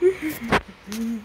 Mm-hmm.